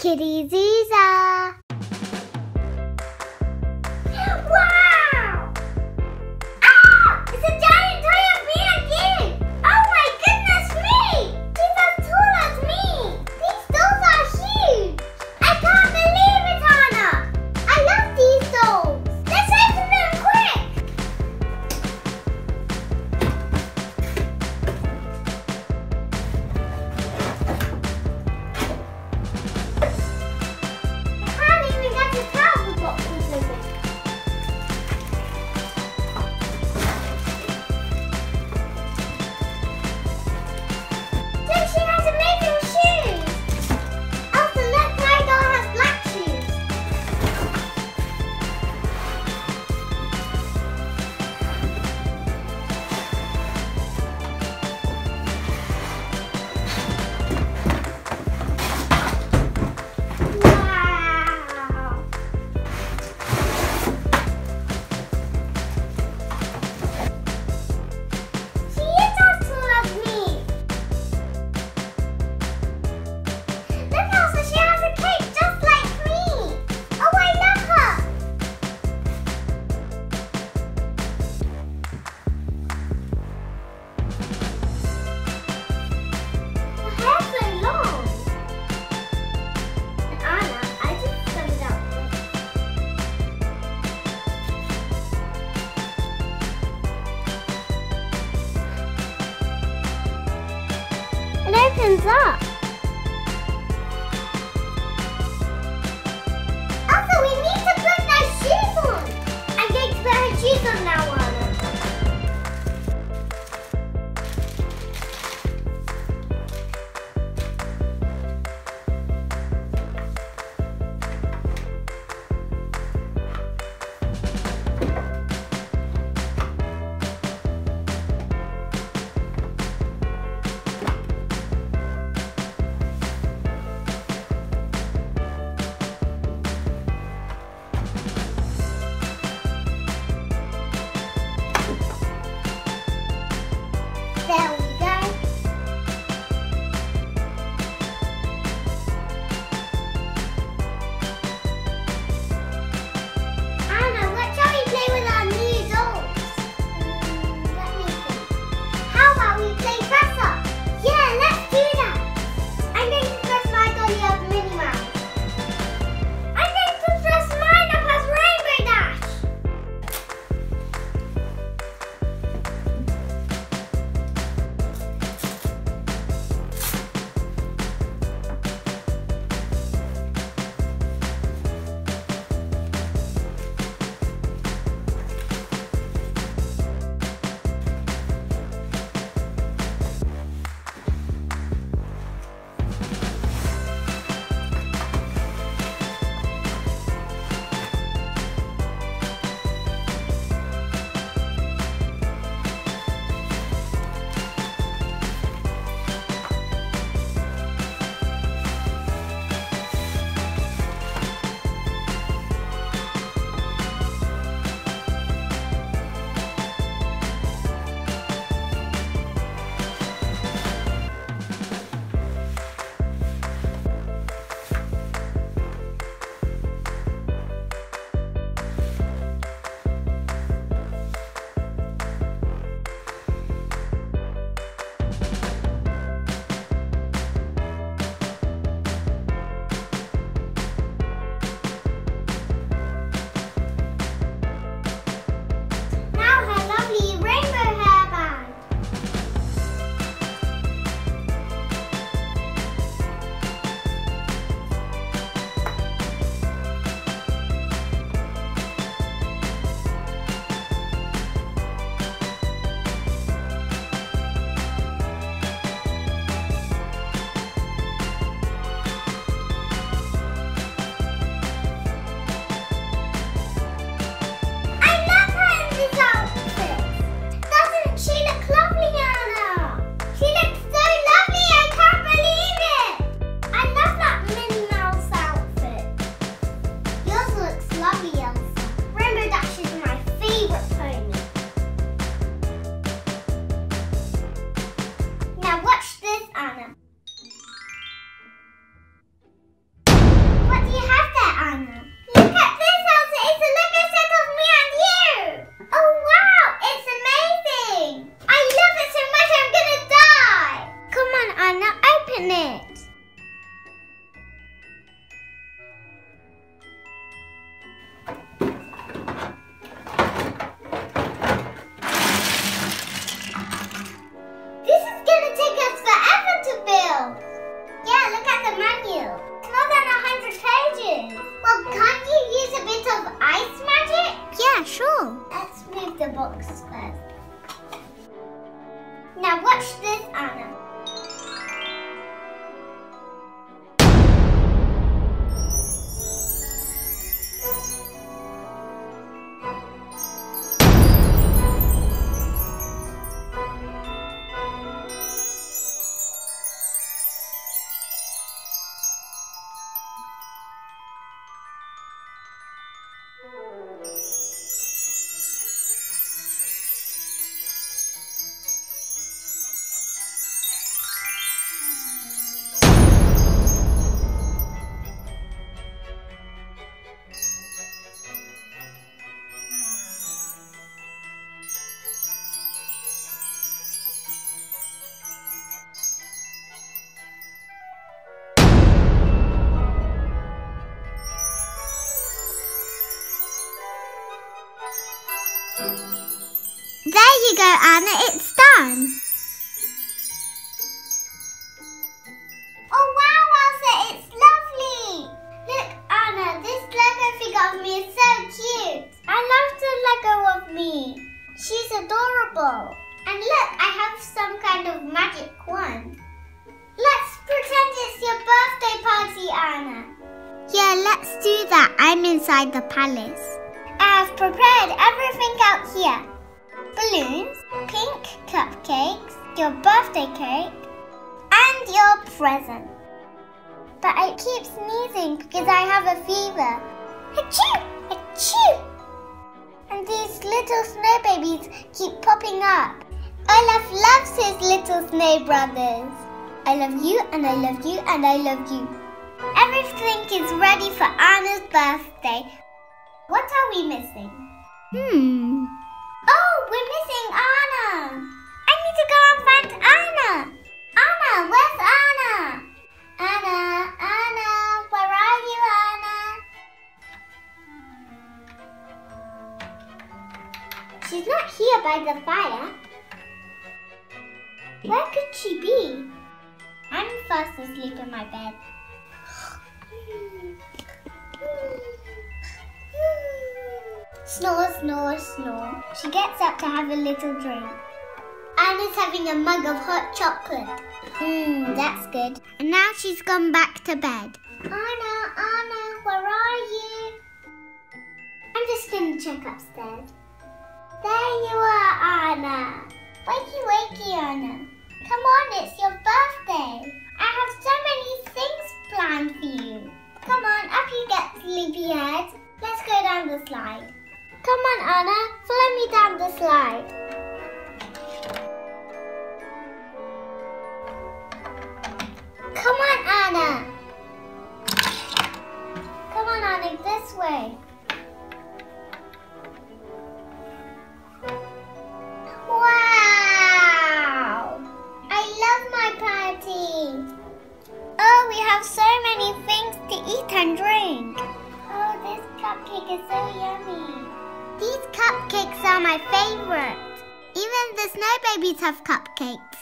Kiddyzuzaa. Go, Anna. It's done. Oh, wow, Elsa. It's lovely. Look, Anna. This Lego figure of me is so cute. I love the Lego of me. She's adorable. And look, I have some kind of magic wand. Let's pretend it's your birthday party, Anna. Yeah, let's do that. I'm inside the palace. I've prepared everything out here. Your birthday cake, and your present. But I keep sneezing because I have a fever. Achoo! Achoo! And these little snow babies keep popping up. Olaf loves his little snow brothers. I love you and I love you and I love you. Everything is ready for Anna's birthday. What are we missing? Hmm. Oh, we're missing Anna. Snore, snore, snore. She gets up to have a little drink. Anna's having a mug of hot chocolate. Mmm, that's good. And now she's gone back to bed. Anna, Anna, where are you? I'm just going to check upstairs. There you are, Anna. Wakey, wakey, Anna. Come on, it's your birthday. I have so many things planned for you. Come on, up you get, sleepyhead. Let's go down the slide. Come on, Anna. Follow me down the slide. Come on, Anna. Come on, Anna, this way. Wow! I love my party. Oh, we have so many things to eat and drink. Oh, this cupcake is so yummy. These cupcakes are my favorite. Even the snow babies have cupcakes.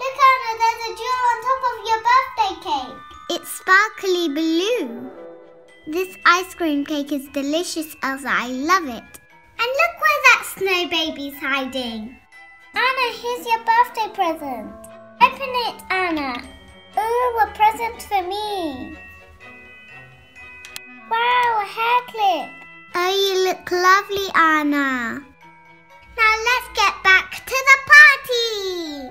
Look, Anna, there's a jewel on top of your birthday cake. It's sparkly blue. This ice cream cake is delicious, Elsa. I love it. And look where that snow baby's hiding. Anna, here's your birthday present. Open it, Anna. Ooh, a present for me. Wow, a hair clip. Oh, you look lovely, Anna. Now let's get back to the party.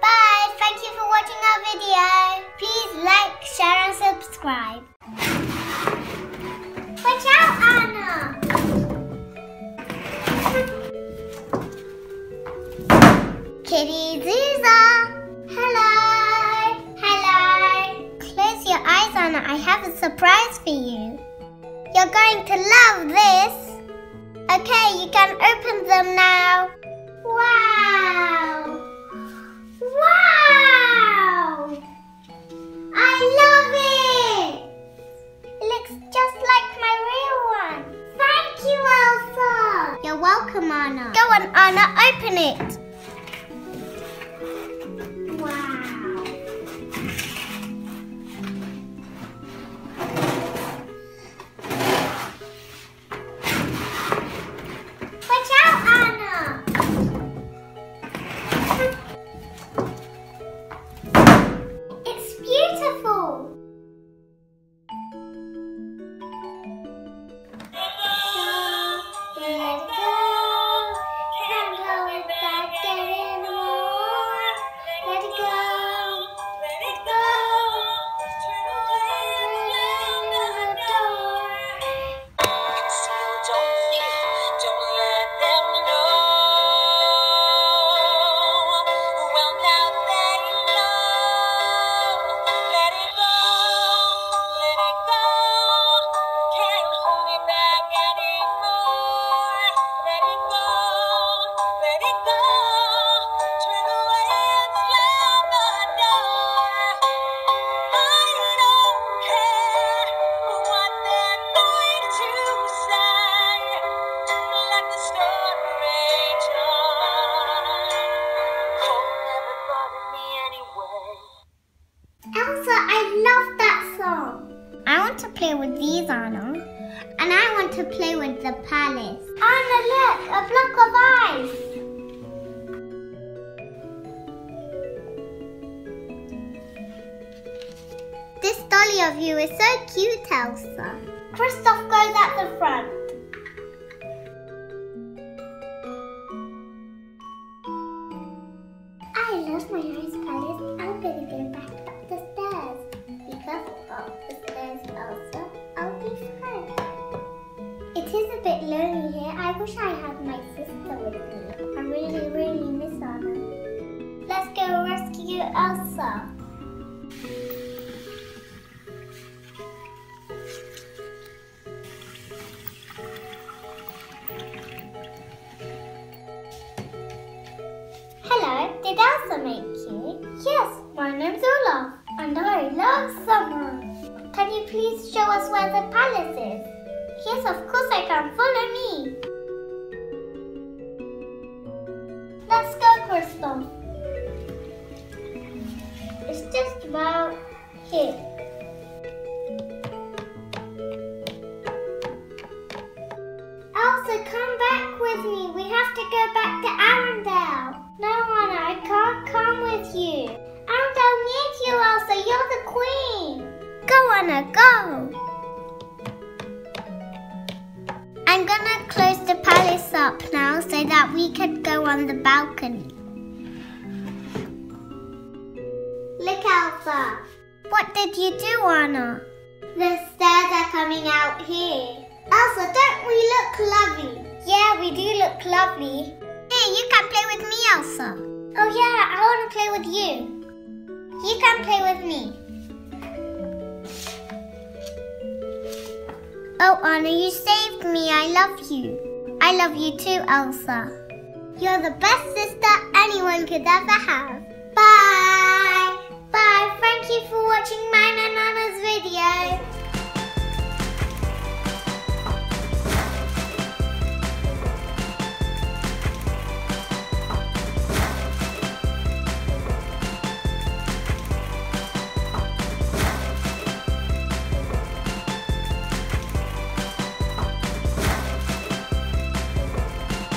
Bye. Thank you for watching our video. Please like, share and subscribe. Watch out, Anna. Kiddyzuzaa. Hello. Hello. Close your eyes, Anna. I have a surprise for you. You're going to love this. Okay, you can open them now. Wow. Wow. I love it. It looks just like my real one. Thank you, Elsa. You're welcome, Anna. Go on, Anna, open it. To play with these, Anna. And I want to play with the palace. Anna, look, a block of ice. This dolly of you is so cute, Elsa. Kristoff goes at the front. I love my wish I had my sister with me. I really, really miss Anna. Let's go rescue Elsa. Hello, did Elsa make you? Yes, my name's Olaf, and I love summer. Can you please show us where the palace is? Yes, of course I can. Follow me. Come back with me. We have to go back to Arendelle. No, Anna, I can't come with you. Arendelle needs you, Elsa. You're the queen. Go, Anna, go. I'm gonna close the palace up now so that we can go on the balcony. Look, Elsa. What did you do, Anna? The stairs are coming out here. Elsa, don't we look lovely? Yeah, we do look lovely. Here, you can play with me, Elsa. Oh yeah, I want to play with you. You can play with me. Oh, Anna, you saved me. I love you. I love you too, Elsa. You're the best sister anyone could ever have. Bye. Bye. Thank you for watching